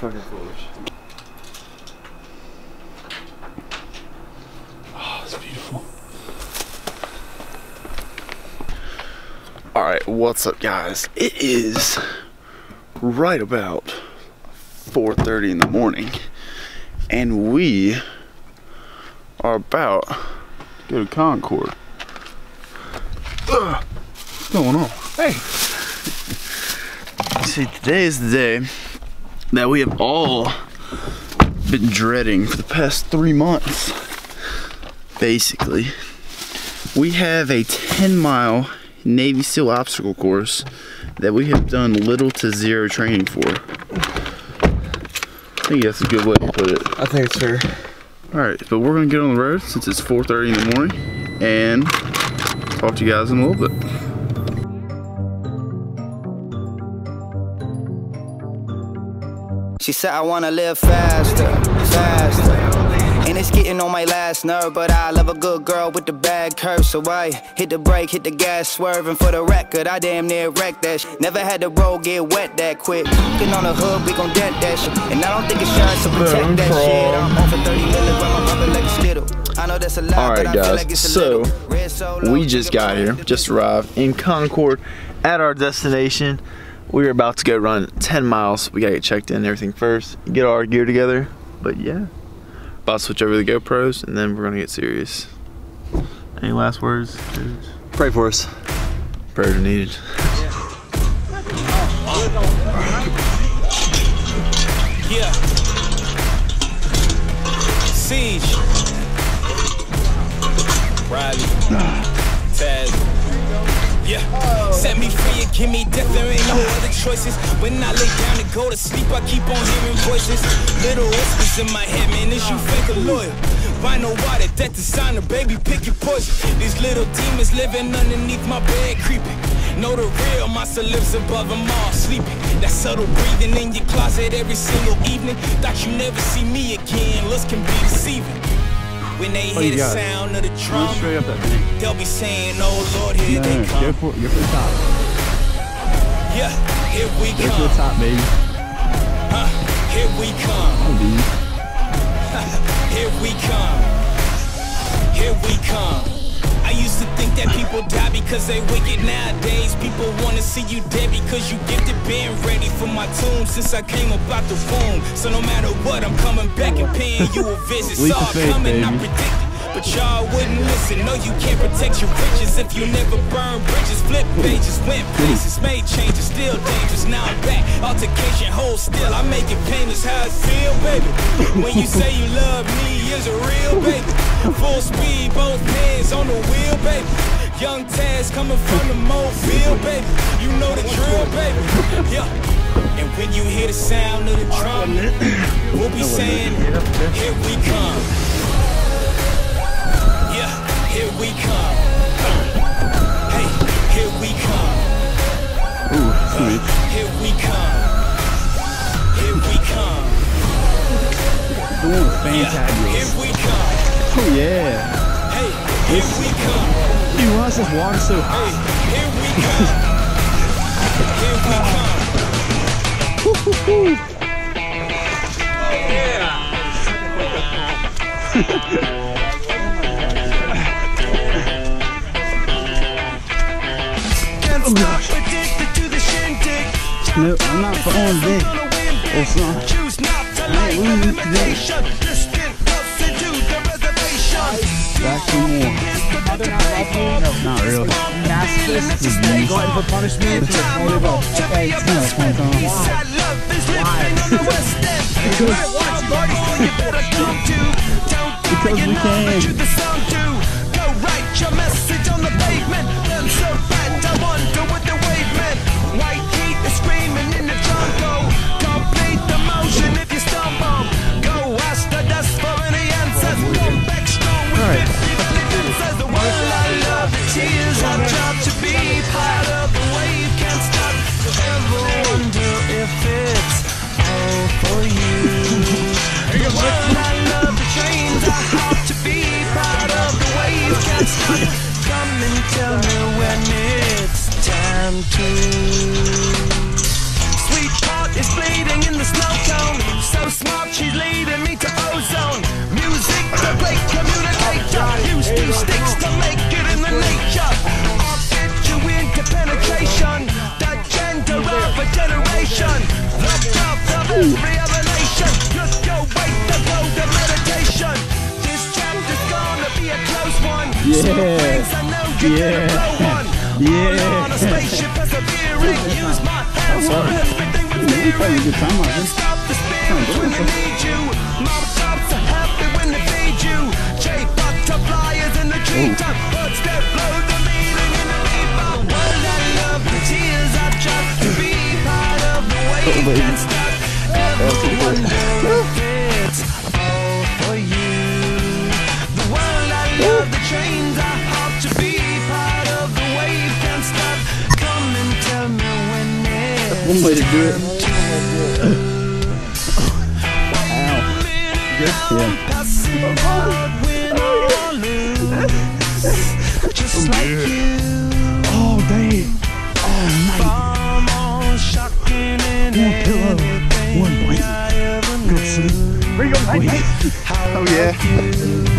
Fucking foolish. Oh, it's beautiful. All right, what's up, guys? It is right about 4:30 in the morning, and we are about to go to Concord. Ugh, what's going on? Hey. See, today is the day that we have all been dreading for the past three months. Basically, we have a 10 mile Navy SEAL obstacle course that we have done little to zero training for. I think that's a good way to put it. I think it's fair. All right, but we're gonna get on the road since it's 4:30 in the morning, and talk to you guys in a little bit. She said I wanna live faster, faster. And it's getting on my last nerve, but I love a good girl with the bad curve. So I hit the brake, hit the gas, swerving for the record. I damn near wrecked that shit. Never had the road get wet that quick. Looking on the hood, we gon' dent that shit. And I don't think it's insurance will protect that shit. I'm on for 30 milligram, I'm rubbing like a skittle. I know that's a lot, All right, but guys. like So, little. Red Solo, We just got here, just arrived in Concord at our destination. We are about to go run 10 miles. We gotta get checked in and everything first, get all our gear together. But yeah, about to switch over to the GoPros and then we're gonna get serious. Any last words? dudes? Pray for us. Prayers are needed. Yeah. Siege. Riley. Yeah. Set me free and give me death. There ain't no other choices. When I lay down to go to sleep, I keep on hearing voices. Little whispers in my head, man. Is you fake or loyal? Rhino water, that designer, baby, pick your poison. These little demons living underneath my bed, creeping. Know the real monster lives above them all, sleeping. That subtle breathing in your closet every single evening. Thought you never see me again. Looks can be deceiving. When they oh, hear the sound of the drum, Straight up that thing. they'll be saying, Oh Lord, here they come. for, go for the top. Yeah, here we Go to the top, baby. Huh, here we come. Here we come. Here we come. I used to think that people die because they wicked nowadays. People wanna see you dead because you gifted being ready for my tomb since I came up out the womb. So no matter what, I'm coming back and paying you a visit. Saw it coming, I predicted. But y'all wouldn't listen. No, you can't protect your riches if you never burn bridges. Flip pages, went places, made changes, still dangerous. Now I'm back. Altercation, hold still. I make it painless how it feel, baby. When you say you love me, is it real, baby? Full speed, both hands on the wheel, baby. Young Taz coming from the mobile, baby. You know the drill, baby. Yeah. And when you hear the sound of the drum, we'll be saying, Here we come. Yeah, here we come. Hey, here we come. Here we come. Here we come. Yeah, here we come. Oh yeah. Hey, here we come. Dude, why is this water so hot? Hey, here we come. Here we come. No, I'm not falling it's not. Choose not to ain't losing today. To the reservation. Back for more. No, not for punishment. Okay, it's it's love is on the west end. You generation. Locked up for every revelation. Just go wait the road of meditation. This chapter's gonna be a close one. Yeah. I know you're yeah. gonna blow one. Yeah. On a spaceship persevering. Use my hands for everything with. Stop the spirit when you need when it's One way to do it. Just like you, Oh, going, How Oh, yeah.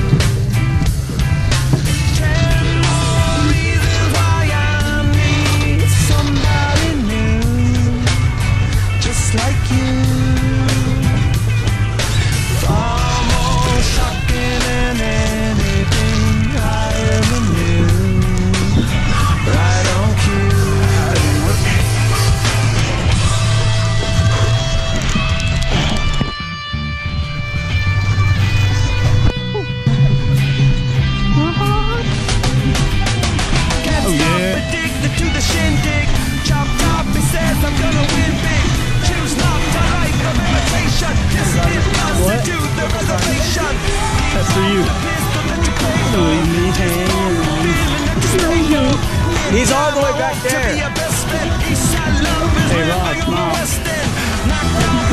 Stay on. He's all the way back there. your best friend. Eastside love is Hey, where Ross, I no. on the west end. Knock down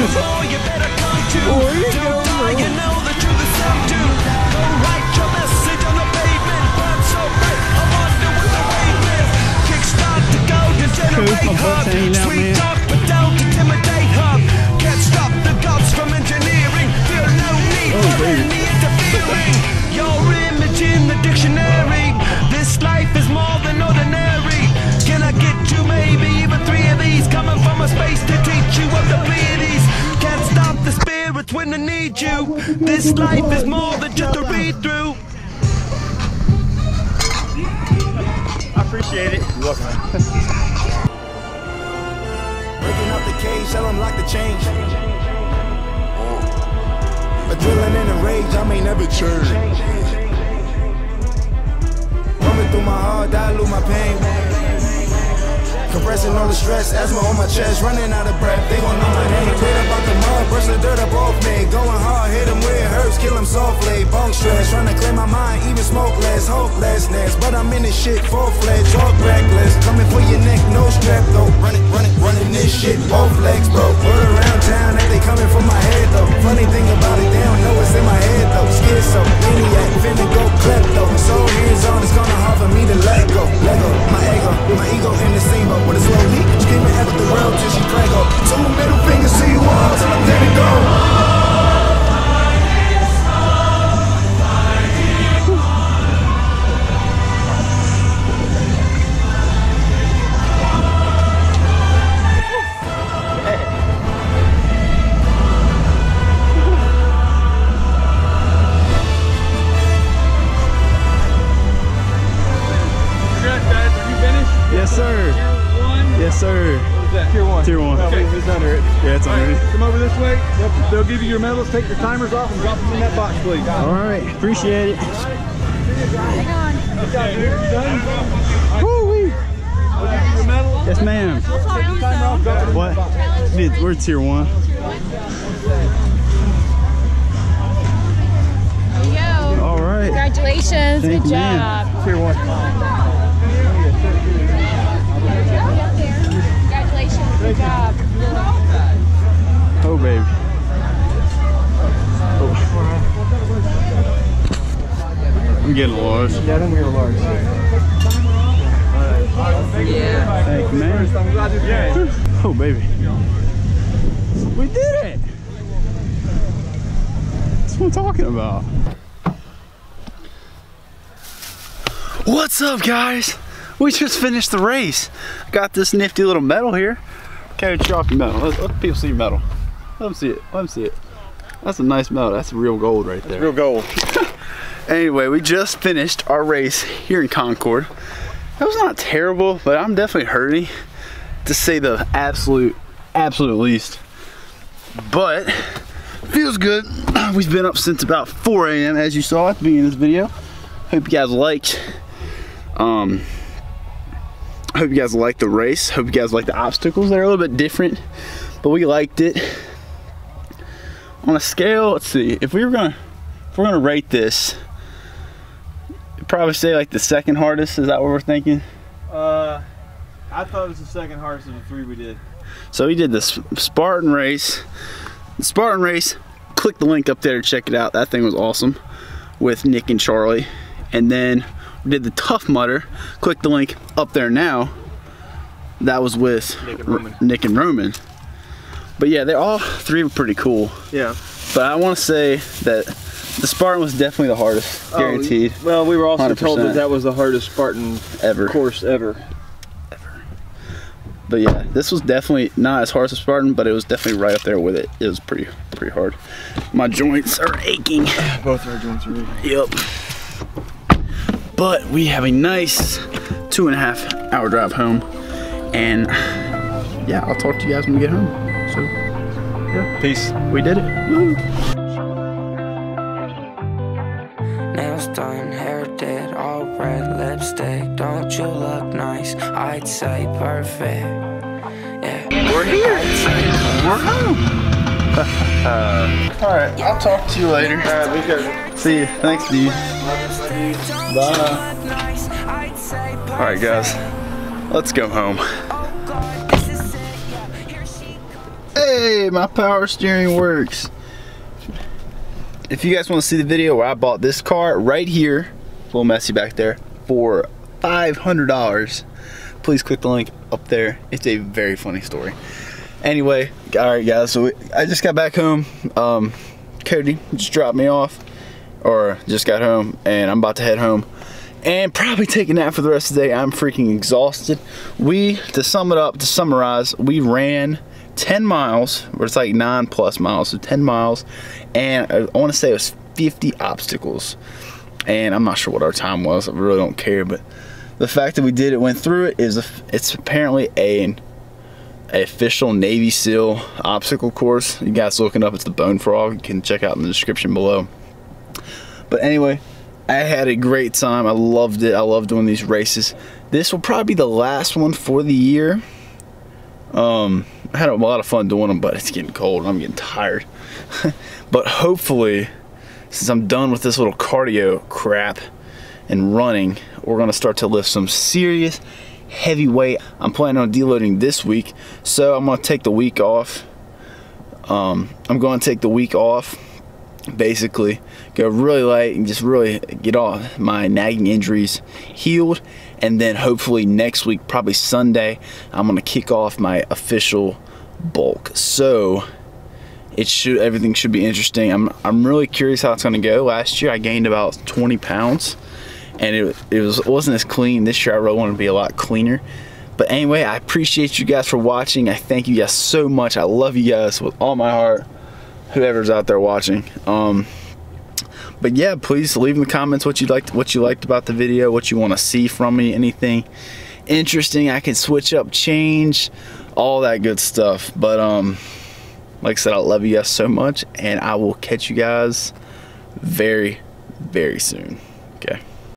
appreciate it. Breaking out the cage, tell them lock the change. Adrenaline and a rage, I may never change. Coming through my heart, dilute my pain. Compressing all the stress, asthma on my chest, running out of breath. They gon' know my name. Clear up out the mud, brush the dirt up off me. Going hard, hit them where it hurts, kill them softly. Bone stress, trying to clear my mind, even smoke less, hopelessness. But I'm in this shit full fledged, talk reckless. Coming Take your timers off and drop them in that box, please. All right. Appreciate it. Woo-wee. Your medal. Yes, ma'am. Timer off. Drop it in What? Dude, We're tier one. There you go. All right. Congratulations. Thank Good you, ma'am. job. Tier one. Congratulations. Good job. Oh, baby. Oh. I'm getting lost. Yeah, then we're large. Thank you, man. I'm glad you came. Oh, baby. We did it. That's what I'm talking about. What's up, guys? We just finished the race. Got this nifty little medal here. Okay, show off your medal. Let, let people see your medal. Let them see it. Let them see it. That's a nice medal. That's real gold right there. Real gold. Anyway, we just finished our race here in Concord. That was not terrible, but I'm definitely hurting to say the absolute, absolute least. But feels good. We've been up since about 4 a.m. as you saw at the beginning of this video. Hope you guys liked. Um, hope you guys liked the race. Hope you guys liked the obstacles. They're a little bit different, but we liked it. On a scale, let's see. If we were gonna, if we're gonna rate this, probably say like the second hardest. Is that what we're thinking? Uh, I thought it was the second hardest of the three we did. So we did the Spartan race. The Spartan race, click the link up there to check it out. That thing was awesome with Nick and Charlie. And then we did the Tough Mudder. Click the link up there now. That was with Nick and Roman. Nick and Roman. But yeah, they're all three were pretty cool. Yeah. But I want to say that the Spartan was definitely the hardest, oh, guaranteed, Oh, well, we were also told 100%. that that was the hardest Spartan ever. course ever. But yeah, this was definitely not as hard as Spartan, but it was definitely right up there with it. It was pretty, pretty hard. My joints are aching. Both our joints are really. Yep. But we have a nice two and a half hour drive home. And yeah, I'll talk to you guys when we get home. So yeah, Peace. we did it. I'd perfect. Yeah. We're here. We're home. All right, I'll talk to you later. All right, be careful. See you. Thanks, dude. Bye. All right, guys, let's go home. Hey, my power steering works. If you guys want to see the video where I bought this car right here, a little messy back there, for $500, please click the link up there. It's a very funny story. Anyway, all right, guys. So we, I just got back home. Um, Cody just dropped me off, or just got home, and I'm about to head home and probably take a nap for the rest of the day. I'm freaking exhausted. We, to sum it up, to summarize, we ran 10 miles, or it's like nine plus miles, so 10 miles, and I, I want to say it was 50 obstacles. And I'm not sure what our time was. I really don't care, but the fact that we did it, went through it, is a, it's apparently a a official Navy SEAL obstacle course. You guys looking up, it's the Bone Frog. You can check out in the description below. But anyway, I had a great time. I loved it. I love doing these races. This will probably be the last one for the year. Um, I had a lot of fun doing them, but it's getting cold. I'm getting tired. but hopefully, since I'm done with this little cardio crap and running, we're gonna start to lift some serious heavy weight. I'm planning on deloading this week, so I'm gonna take the week off. Um, I'm going to take the week off, basically go really light and just really get all my nagging injuries healed, and then hopefully next week, probably Sunday, I'm gonna kick off my official bulk. So it should everything should be interesting. I'm I'm really curious how it's gonna go. Last year I gained about 20 pounds and it, it was wasn't as clean. This year I really want to be a lot cleaner. But anyway, I appreciate you guys for watching. I thank you guys so much. I love you guys with all my heart. Whoever's out there watching. Um, but yeah, please leave in the comments what you liked, what you liked about the video, what you want to see from me, anything interesting I can switch up, change, all that good stuff. But um, like I said, I love you guys so much, and I will catch you guys very, very soon.